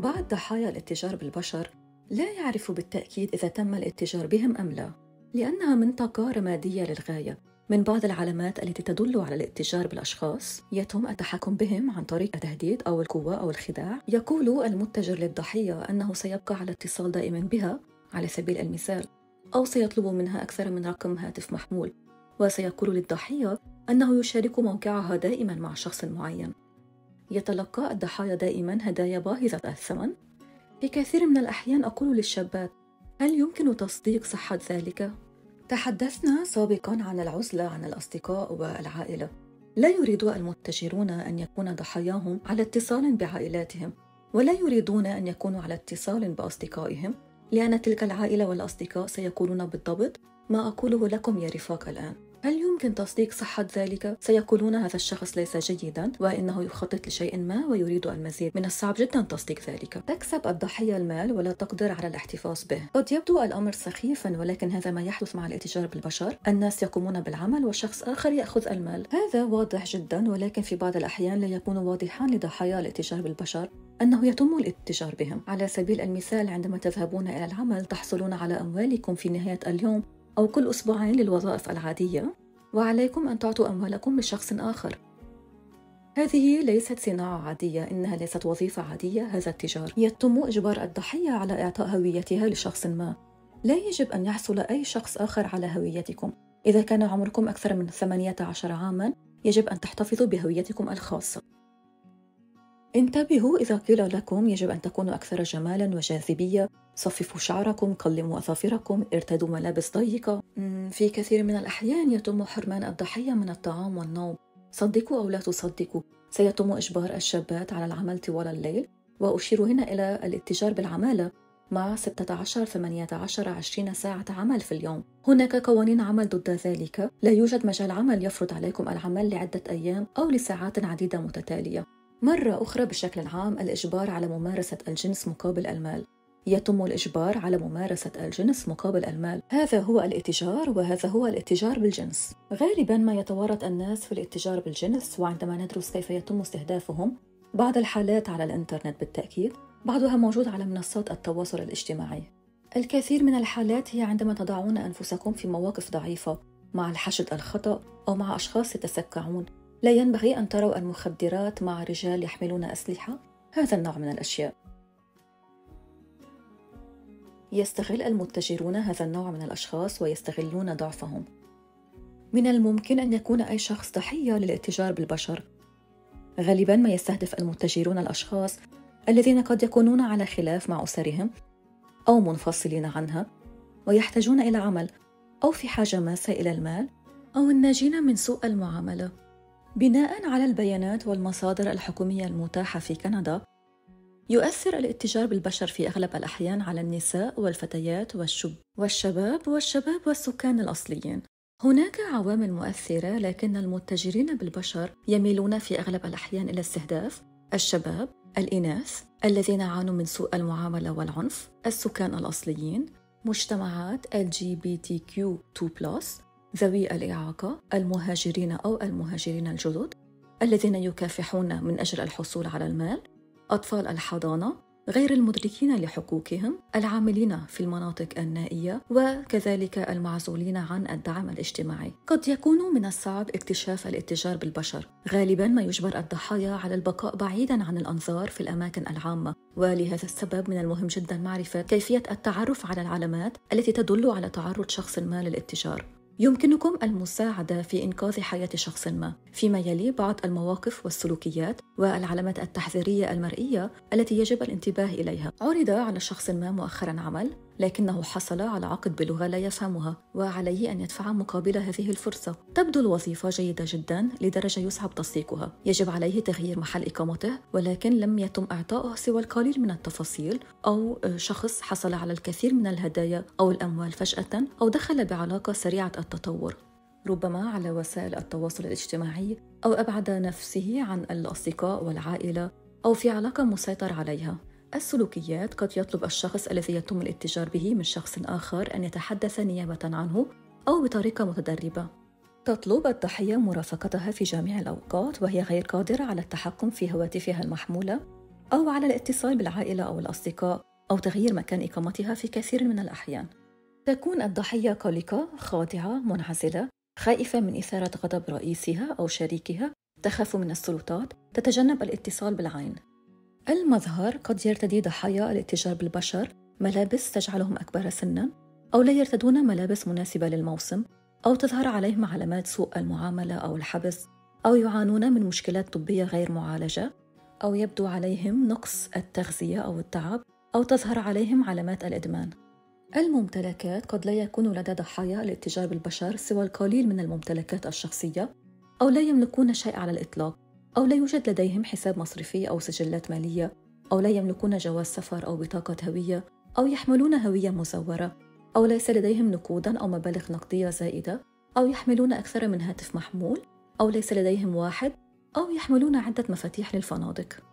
ضحايا الاتجار بالبشر لا يعرف بالتأكيد إذا تم الاتجار بهم أم لا لأنها منطقة رمادية للغاية. من بعض العلامات التي تدل على الاتجار بالأشخاص يتم التحكم بهم عن طريق التهديد أو القوة أو الخداع. يقول المتجر للضحية أنه سيبقى على اتصال دائما بها على سبيل المثال أو سيطلب منها أكثر من رقم هاتف محمول. وسيقول للضحية أنه يشارك موقعها دائما مع شخص معين. يتلقى الضحايا دائما هدايا باهظة الثمن. في كثير من الأحيان أقول للشابات هل يمكن تصديق صحة ذلك؟ تحدثنا سابقا عن العزلة عن الأصدقاء والعائلة. لا يريد المتجرون أن يكون ضحاياهم على اتصال بعائلاتهم ولا يريدون أن يكونوا على اتصال بأصدقائهم لأن تلك العائلة والأصدقاء سيقولون بالضبط. ما أقوله لكم يا رفاق الآن. هل يمكن تصديق صحة ذلك؟ سيقولون هذا الشخص ليس جيدا وإنه يخطط لشيء ما ويريد المزيد من الصعب جدا تصديق ذلك. تكسب الضحية المال ولا تقدر على الاحتفاظ به. قد يبدو الأمر سخيفا ولكن هذا ما يحدث مع الاتجار بالبشر. الناس يقومون بالعمل وشخص آخر يأخذ المال. هذا واضح جدا ولكن في بعض الأحيان لا يكون واضحا لضحايا الاتجار بالبشر أنه يتم الاتجار بهم. على سبيل المثال عندما تذهبون إلى العمل تحصلون على أموالكم في نهاية اليوم. أو كل أسبوعين للوظائف العادية وعليكم أن تعطوا أموالكم لشخص آخر. هذه ليست صناعة عادية إنها ليست وظيفة عادية هذا التجار يتم إجبار الضحية على إعطاء هويتها لشخص ما. لا يجب أن يحصل أي شخص آخر على هويتكم. إذا كان عمركم أكثر من 18 عاماً يجب أن تحتفظوا بهويتكم الخاصة. انتبهوا إذا قيل لكم يجب أن تكونوا أكثر جمالا وجاذبية. صففوا شعركم قلموا أظافركم ارتدوا ملابس ضيقة. في كثير من الأحيان يتم حرمان الضحية من الطعام والنوم. صدقوا أو لا تصدقوا سيتم إجبار الشابات على العمل طوال الليل. وأشير هنا إلى الاتجار بالعمالة مع 16 18 20 ساعة عمل في اليوم. هناك قوانين عمل ضد ذلك. لا يوجد مجال عمل يفرض عليكم العمل لعدة أيام أو لساعات عديدة متتالية. مرة أخرى بشكل عام الإجبار على ممارسة الجنس مقابل المال. يتم الإجبار على ممارسة الجنس مقابل المال. هذا هو الاتجار وهذا هو الاتجار بالجنس. غالبا ما يتورط الناس في الاتجار بالجنس وعندما ندرس كيف يتم استهدافهم بعض الحالات على الإنترنت بالتأكيد بعضها موجود على منصات التواصل الاجتماعي. الكثير من الحالات هي عندما تضعون أنفسكم في مواقف ضعيفة مع الحشد الخطأ أو مع أشخاص يتسكعون. لا ينبغي أن تروا المخدرات مع رجال يحملون أسلحة؟ هذا النوع من الأشياء. يستغل المتجرون هذا النوع من الأشخاص ويستغلون ضعفهم. من الممكن أن يكون أي شخص ضحية للاتجار بالبشر. غالبا ما يستهدف المتجرون الأشخاص الذين قد يكونون على خلاف مع أسرهم أو منفصلين عنها ويحتاجون إلى عمل أو في حاجة ماسة إلى المال أو الناجين من سوء المعاملة. بناء على البيانات والمصادر الحكومية المتاحة في كندا يؤثر الاتجار بالبشر في أغلب الأحيان على النساء والفتيات والشب والشباب والشباب والسكان الأصليين. هناك عوامل مؤثرة لكن المتجرين بالبشر يميلون في أغلب الأحيان إلى استهداف الشباب، الإناث، الذين عانوا من سوء المعاملة والعنف، السكان الأصليين، مجتمعات LGBTQ2+, ذوي الإعاقة، المهاجرين أو المهاجرين الجدد، الذين يكافحون من أجل الحصول على المال، أطفال الحضانة غير المدركين لحقوقهم العاملين في المناطق النائية وكذلك المعزولين عن الدعم الاجتماعي. قد يكون من الصعب اكتشاف الاتجار بالبشر. غالبا ما يجبر الضحايا على البقاء بعيدا عن الأنظار في الأماكن العامة. ولهذا السبب من المهم جدا معرفة كيفية التعرف على العلامات التي تدل على تعرض شخص ما للاتجار. يمكنكم المساعدة في إنقاذ حياة شخص ما فيما يلي بعض المواقف والسلوكيات والعلامات التحذيرية المرئية التي يجب الانتباه إليها. عرض على شخص ما مؤخرا عمل لكنه حصل على عقد بلغة لا يفهمها وعليه أن يدفع مقابل هذه الفرصة. تبدو الوظيفة جيدة جدا لدرجة يصعب تصديقها. يجب عليه تغيير محل إقامته ولكن لم يتم إعطائه سوى القليل من التفاصيل أو شخص حصل على الكثير من الهدايا أو الأموال فجأة أو دخل بعلاقة سريعة التطور. ربما على وسائل التواصل الاجتماعي أو أبعد نفسه عن الأصدقاء والعائلة أو في علاقة مسيطر عليها. السلوكيات قد يطلب الشخص الذي يتم الاتجار به من شخص آخر أن يتحدث نيابة عنه أو بطريقة متدربة تطلب الضحية مرافقتها في جميع الأوقات وهي غير قادرة على التحكم في هواتفها المحمولة أو على الاتصال بالعائلة أو الأصدقاء أو تغيير مكان إقامتها في كثير من الأحيان تكون الضحية قلقة، خاضعة، منعزلة، خائفة من إثارة غضب رئيسها أو شريكها، تخاف من السلطات، تتجنب الاتصال بالعين. المظهر قد يرتدي ضحايا الاتجار بالبشر ملابس تجعلهم أكبر سناً، أو لا يرتدون ملابس مناسبة للموسم، أو تظهر عليهم علامات سوء المعاملة أو الحبس، أو يعانون من مشكلات طبية غير معالجة، أو يبدو عليهم نقص التغذية أو التعب، أو تظهر عليهم علامات الإدمان. الممتلكات قد لا يكون لدى ضحايا الاتجار بالبشر سوى القليل من الممتلكات الشخصية أو لا يملكون شيء على الإطلاق أو لا يوجد لديهم حساب مصرفي أو سجلات مالية أو لا يملكون جواز سفر أو بطاقة هوية أو يحملون هوية مزورة أو ليس لديهم نقودا أو مبالغ نقدية زائدة أو يحملون أكثر من هاتف محمول أو ليس لديهم واحد أو يحملون عدة مفاتيح للفنادق.